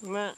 那